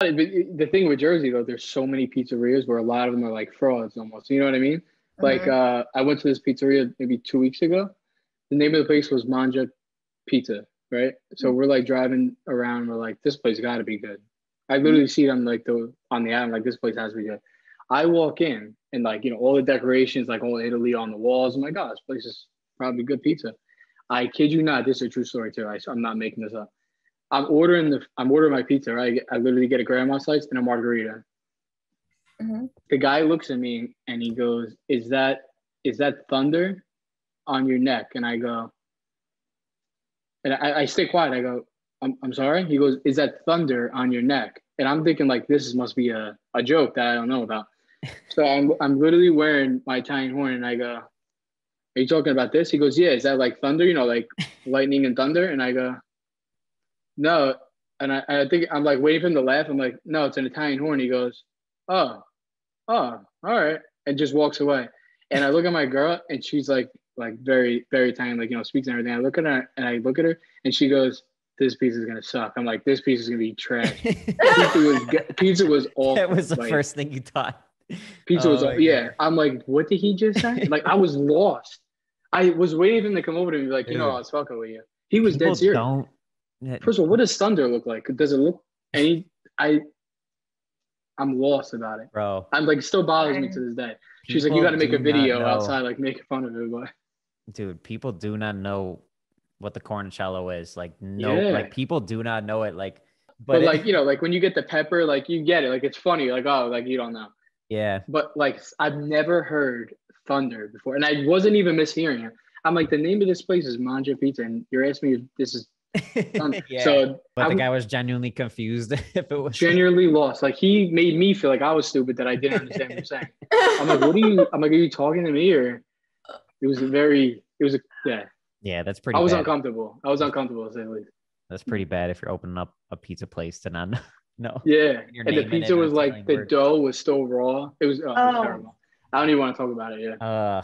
the thing with Jersey though, there's so many pizzerias where a lot of them are like frauds almost. You know what I mean? Mm-hmm. Like uh, I went to this pizzeria maybe two weeks ago. The name of the place was Mangia Pizza, right? So mm-hmm. we're like driving around. We're like, this place got to be good. I literally see it on like the on the app. like, this place has to be good. I walk in and like you know all the decorations, like all Italy on the walls. I'm like, oh, this place is probably good pizza. I kid you not, this is a true story too. I, I'm not making this up. I'm ordering the I'm ordering my pizza. Right, I literally get a grandma slice and a margarita. Mm-hmm. The guy looks at me and he goes, "Is that is that thunder on your neck?" And I go, and I, I stay quiet. I go, I'm, I'm sorry. He goes, "Is that thunder on your neck?" And I'm thinking like this must be a, a joke that I don't know about. so I'm I'm literally wearing my Italian horn, and I go, "Are you talking about this?" He goes, "Yeah." Is that like thunder? You know, like lightning and thunder? And I go, "No." And I, I think I'm like waiting for him to laugh. I'm like, "No, it's an Italian horn." He goes, "Oh, oh, all right," and just walks away. And I look at my girl, and she's like, like very, very tiny, like you know, speaks and everything. I look at her, and I look at her, and she goes, "This piece is gonna suck." I'm like, "This piece is gonna be trash." pizza was pizza was awful. That was the like, first thing you thought. Pizza oh was yeah. I'm like, what did he just say? like I was lost. I was waiting for him to come over to me, like, you know, I was fucking with you. He was People dead serious. Don't... First of all, what does thunder look like? Does it look any? I I'm lost about it, bro. I'm like, still bothers me to this day. She's like, you got to make a video outside, like making fun of it, but dude, people do not know what the cornicello is. Like, no, yeah. like people do not know it. Like, but, but it, like you know, like when you get the pepper, like you get it. Like it's funny. Like oh, like you don't know. Yeah. But like I've never heard thunder before, and I wasn't even mishearing it. I'm like, the name of this place is Mangia Pizza, and you're asking me if this is yeah. So but I, the guy was genuinely confused if it was genuinely lost. Like he made me feel like I was stupid that I didn't understand what you're saying. I'm like, what are you? I'm like, are you talking to me or? It was very. It was a yeah. Yeah, that's pretty. I was bad. uncomfortable. I was uncomfortable to say least. That's pretty bad if you're opening up a pizza place to not know. Yeah, and the pizza was like the dough was still raw. It was, oh, it was oh. terrible. I don't even want to talk about it. Yeah. Uh,